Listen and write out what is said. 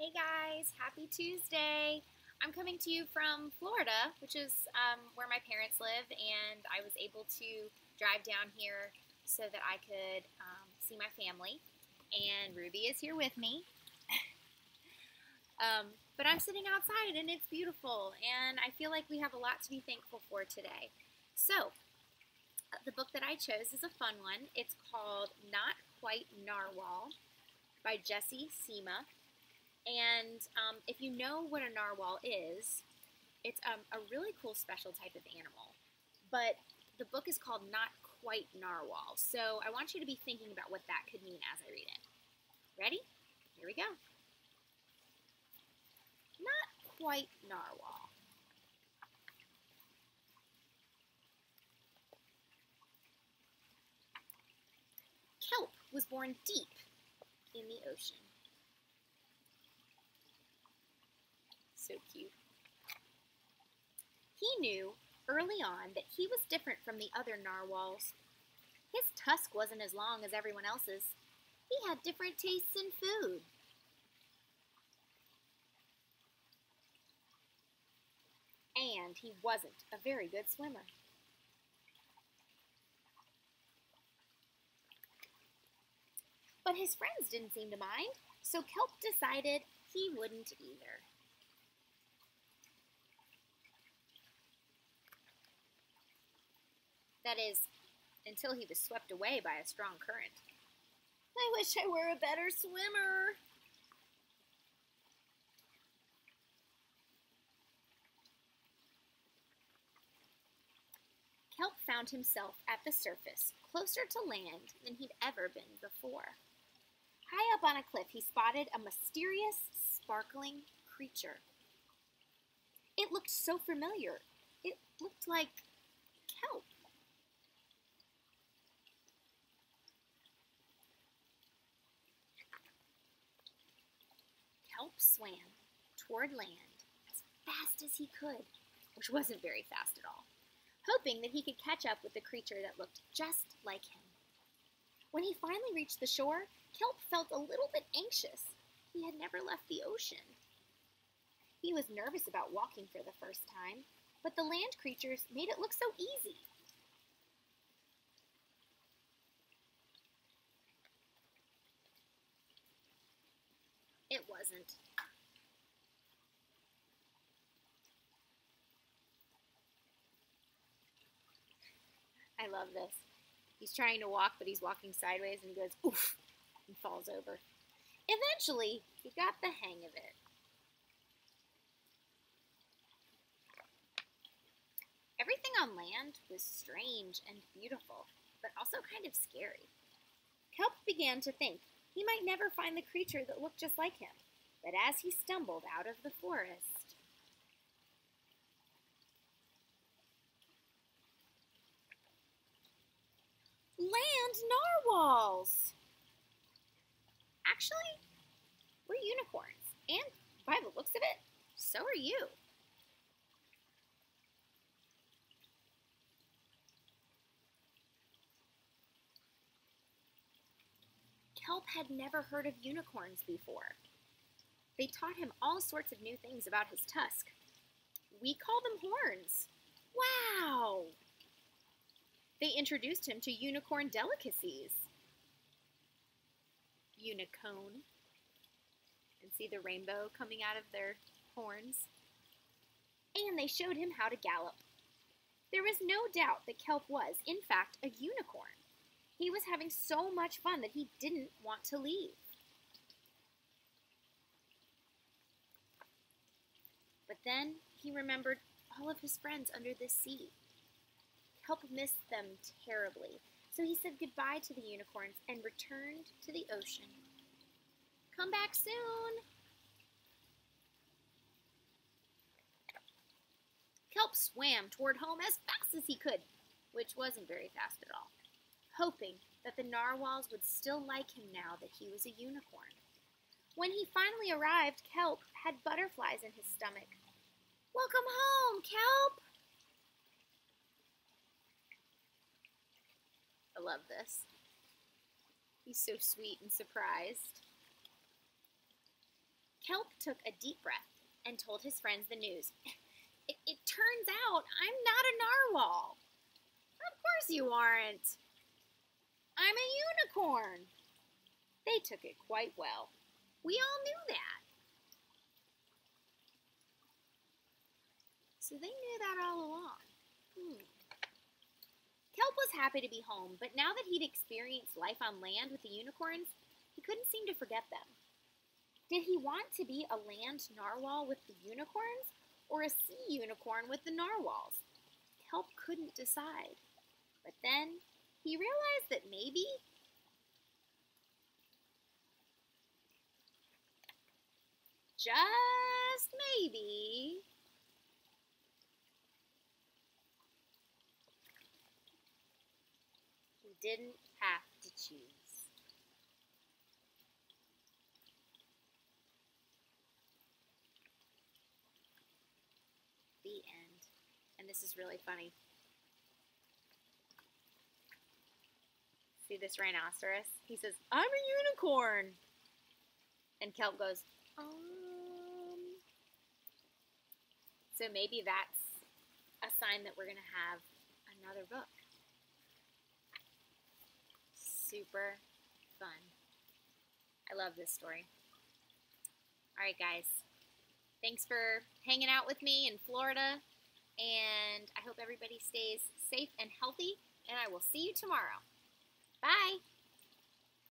Hey guys, happy Tuesday. I'm coming to you from Florida, which is um, where my parents live, and I was able to drive down here so that I could um, see my family. And Ruby is here with me. um, but I'm sitting outside and it's beautiful, and I feel like we have a lot to be thankful for today. So, the book that I chose is a fun one. It's called Not Quite Narwhal by Jessie Sima. And um, if you know what a narwhal is, it's um, a really cool special type of animal. But the book is called Not Quite Narwhal. So I want you to be thinking about what that could mean as I read it. Ready? Here we go. Not quite narwhal. Kelp was born deep in the ocean. So cute. He knew early on that he was different from the other narwhals. His tusk wasn't as long as everyone else's. He had different tastes in food. And he wasn't a very good swimmer. But his friends didn't seem to mind, so Kelp decided he wouldn't either. That is, until he was swept away by a strong current. I wish I were a better swimmer. Kelp found himself at the surface, closer to land than he'd ever been before. High up on a cliff, he spotted a mysterious, sparkling creature. It looked so familiar. It looked like kelp. Kelp swam toward land as fast as he could, which wasn't very fast at all, hoping that he could catch up with the creature that looked just like him. When he finally reached the shore, Kelp felt a little bit anxious. He had never left the ocean. He was nervous about walking for the first time, but the land creatures made it look so easy. It wasn't. Love this. He's trying to walk, but he's walking sideways and he goes, oof, and falls over. Eventually, he got the hang of it. Everything on land was strange and beautiful, but also kind of scary. Kelp began to think he might never find the creature that looked just like him, but as he stumbled out of the forest, land narwhals! Actually, we're unicorns, and by the looks of it, so are you. Kelp had never heard of unicorns before. They taught him all sorts of new things about his tusk. We call them horns. Wow! They introduced him to unicorn delicacies. Unicone. And see the rainbow coming out of their horns. And they showed him how to gallop. There was no doubt that Kelp was, in fact, a unicorn. He was having so much fun that he didn't want to leave. But then he remembered all of his friends under the sea. Kelp missed them terribly, so he said goodbye to the unicorns and returned to the ocean. Come back soon! Kelp swam toward home as fast as he could, which wasn't very fast at all hoping that the narwhals would still like him now that he was a unicorn. When he finally arrived, Kelp had butterflies in his stomach. Welcome home, Kelp! I love this. He's so sweet and surprised. Kelp took a deep breath and told his friends the news. It, it turns out I'm not a narwhal. Of course you aren't. I'm a unicorn. They took it quite well. We all knew that. So they knew that all along. Hmm. Was happy to be home, but now that he'd experienced life on land with the unicorns, he couldn't seem to forget them. Did he want to be a land narwhal with the unicorns or a sea unicorn with the narwhals? Kelp couldn't decide. But then he realized that maybe just maybe he didn't have to choose. The end. And this is really funny. See this rhinoceros? He says, I'm a unicorn. And Kelp goes, um. So maybe that's a sign that we're going to have another book. Super fun. I love this story. All right, guys. Thanks for hanging out with me in Florida. And I hope everybody stays safe and healthy. And I will see you tomorrow. Bye.